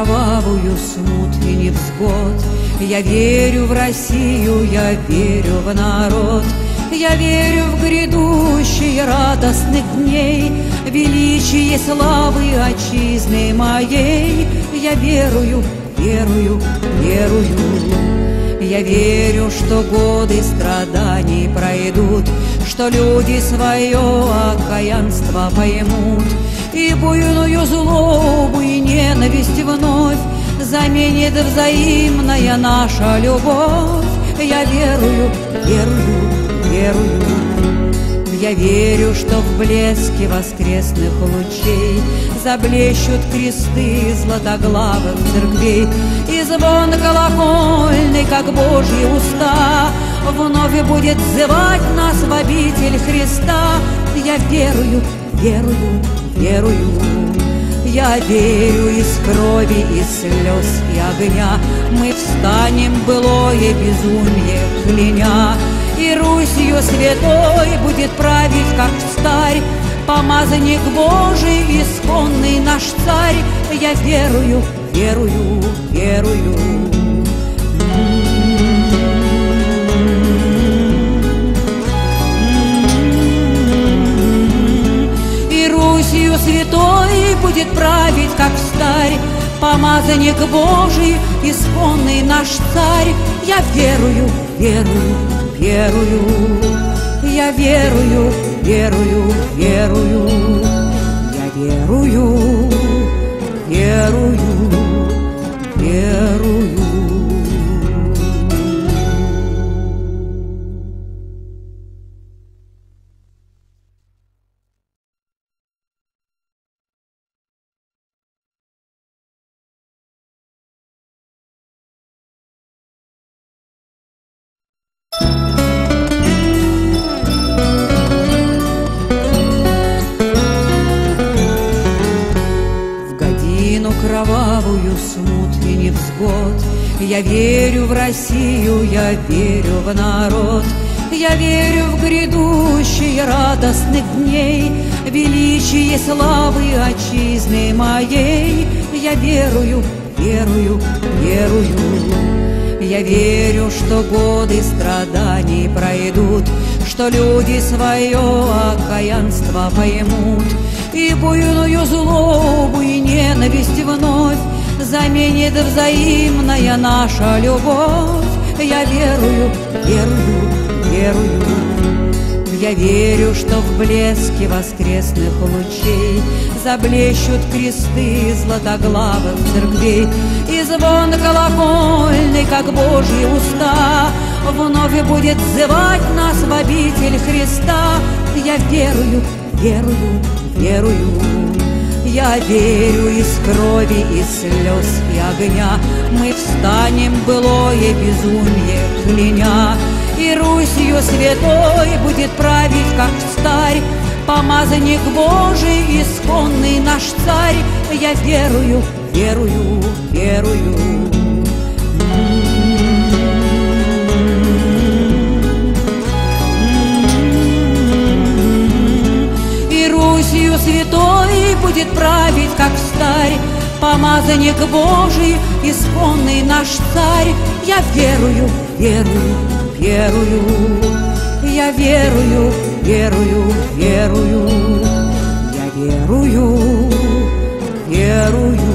кровавую смут и невзгод. Я верю в Россию, я верю в народ, Я верю в грядущие радостных дней, Величие славы отчизны моей. Я верую, верую, верую. Я верю, что годы страданий пройдут, Что люди свое окаянство поймут, И буйную злобу и ненависть вновь Заменит взаимная наша любовь. Я верую, верую, верую. Я верю, что в блеске воскресных лучей Заблещут кресты златоглавых церквей И звон колокольный, как Божьи уста Вновь будет звать нас в обитель Христа. Я верую, верую, верую. Я верю из крови, из слез и огня. Мы встанем былое безумие кляня И Русью святой будет править, как старь Помазанник Божий, исконный наш царь. Я верую, верую, верую Русью святой будет править, как старь, Помазанник Божий, исконный наш царь. Я верую, верую, верую, я верую, верую, верую, я верую, верую, верую. Я верю в Россию, я верю в народ, Я верю в грядущие радостных дней, Величие славы отчизны моей. Я верую, верую, верую. Я верю, что годы страданий пройдут, Что люди свое окаянство поймут, И буйную злобу и ненависть вновь заменит взаимная наша любовь. Я верую, верую, верую. Я верю, что в блеске воскресных лучей Заблещут кресты златоглавых церквей И звон колокольный, как Божьи уста Вновь будет звать нас в обитель Христа Я верую, верую, верую. Я верю из крови, из слез и огня. Мы встанем былое безумие кляня И Русью святой будет править, как старь Помазанник Божий, исконный наш царь. Я верую, верую, верую будет править, как старь, Помазанник Божий, исконный наш царь. Я верую, верую, верую, я верую, верую, верую, я верую,